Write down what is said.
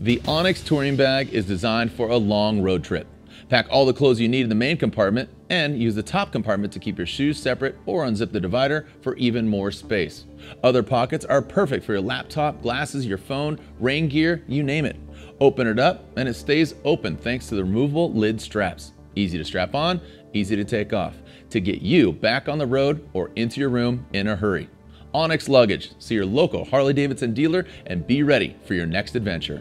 The Onyx touring bag is designed for a long road trip. Pack all the clothes you need in the main compartment and use the top compartment to keep your shoes separate or unzip the divider for even more space. Other pockets are perfect for your laptop, glasses, your phone, rain gear, you name it. Open it up and it stays open thanks to the removable lid straps. Easy to strap on, easy to take off to get you back on the road or into your room in a hurry. Onyx Luggage. See your local Harley Davidson dealer and be ready for your next adventure.